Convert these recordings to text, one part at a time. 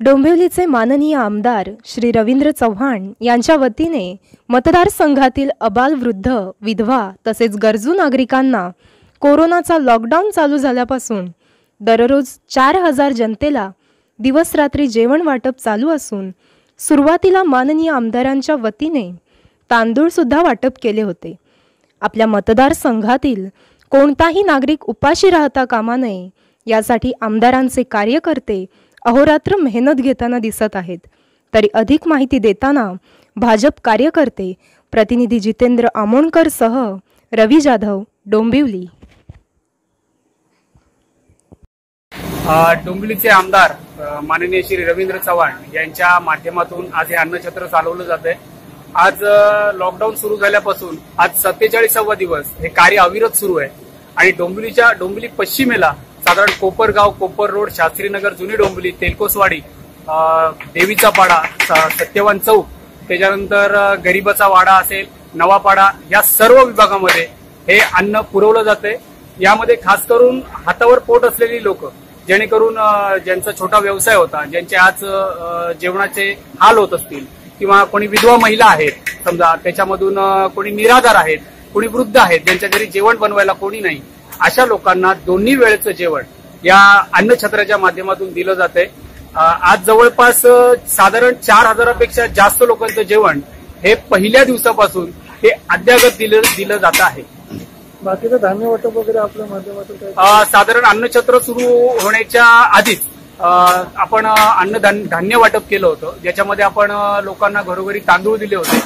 डोंबिवलीचे माननीय आमदार श्री रवींद्र चव्हाण यांच्या वतीने मतदारसंघातील अबाल वृद्ध विधवा तसेच गरजू नागरिकांना कोरोनाचा लॉकडाऊन चालू झाल्यापासून दररोज चार हजार जनतेला दिवसरात्री जेवण वाटप चालू असून सुरुवातीला माननीय आमदारांच्या वतीने तांदूळसुद्धा वाटप केले होते. आपल्या मतदारसंघातील कोणताही नागरिक उपाशी राहता कामा नये यासाठी आमदारांचे कार्यकर्ते अहोरात्र मेहनत घेताना दिसत आहेत. तरी अधिक माहिती देताना भाजप कार्यकर्ते प्रतिनिधी जितेंद्र आमोणकर सह रवी जाधव डोंबिवली. डोंबिवलीचे आमदार माननीय श्री रवींद्र चव्हाण यांच्या माध्यमातून आज हे अन्नछत्र चालवलं जात आहे आज लॉकडाऊन सुरू झाल्यापासून आज सत्तेचाळीसावा दिवस हे कार्य अविरत सुरू आहे. आणि डोंबिवलीच्या डोंबिवली पश्चिमेला साधारण कोपरगाव कोपर रोड शास्त्रीनगर जुनी डोंबिवली तेलकोसवाडी देवीचा पाडा सत्यवान चौक त्याच्यानंतर गरीबाचा वाडा असेल नवापाडा या सर्व विभागामध्ये हे अन्न पुरवलं जाते यामध्ये खास करून हातावर पोट असलेली लोक जेणेकरून ज्यांचा छोटा व्यवसाय होता ज्यांचे आज जेवणाचे हाल होत असतील किंवा कोणी विधवा महिला आहेत समजा त्याच्यामधून कोणी निराधार आहेत कोणी वृद्ध आहेत ज्यांच्या घरी जेवण बनवायला कोणी नाही अशा लोकांना दोन्ही वेळेचं जेवण या अन्नछत्राच्या माध्यमातून दिलं जाते आज जवळपास साधारण चार हजारापेक्षा जास्त लोकांचं जेवण हे पहिल्या दिवसापासून हे अद्यागत दिलं दिलं जात आहे. बाकीचं धान्य वाटप वगैरे आपल्या माध्यमातून साधारण अन्नछत्र सुरू होण्याच्या आधीच आपण अ, अन्नधान्य धान्य वाटप केलं होतं. ज्याच्यामध्ये आपण लोकांना घरोघरी तांदूळ दिले होते.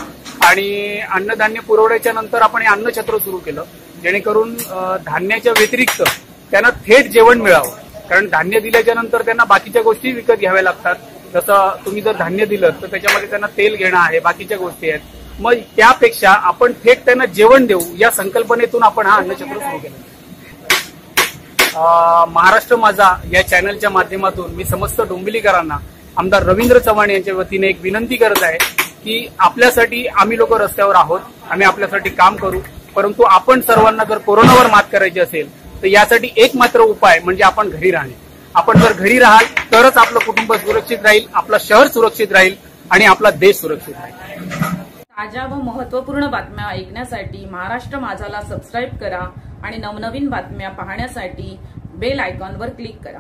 आणि अन्नधान्य पुरवण्याच्या नंतर आपण हे अन्नछत्र सुरू केलं. जेणेकरून धान्याच्या व्यतिरिक्त त्यांना थेट जेवण मिळावं. कारण धान्य दिल्याच्या नंतर त्यांना बाकीच्या गोष्टी विकत घ्याव्या लागतात. जसं तुम्ही जर धान्य दिलं तर त्याच्यामध्ये त्यांना तेल घेणं आहे बाकीच्या गोष्टी आहेत. मग त्यापेक्षा आपण थेट त्यांना जेवण देऊ या संकल्पनेतून आपण हा अन्नचक्र सुरू केला. महाराष्ट्र माझा या चॅनलच्या माध्यमातून मी समस्त डोंबिवलीकरांना आमदार रवींद्र चव्हाण यांच्या वतीने एक विनंती करत आहे की आपल्यासाठी आम्ही लोक रस्त्यावर आहोत आम्ही आपल्यासाठी काम करू. परंतु आपण सर्वांना जर कोरोनावर मात करायची असेल तर यासाठी एक मात्र उपाय म्हणजे आपण घरी राहणे. आपण जर घरी राहाल तरच आपलं कुटुंब सुरक्षित राहील आपलं शहर सुरक्षित राहील आणि आपला देश सुरक्षित राहील. ताज्या व महत्त्वपूर्ण बातम्या ऐकण्यासाठी महाराष्ट्र माझाला सबस्क्राईब करा आणि नवनवीन बातम्या पाहण्यासाठी बेल आयकॉनवर क्लिक करा.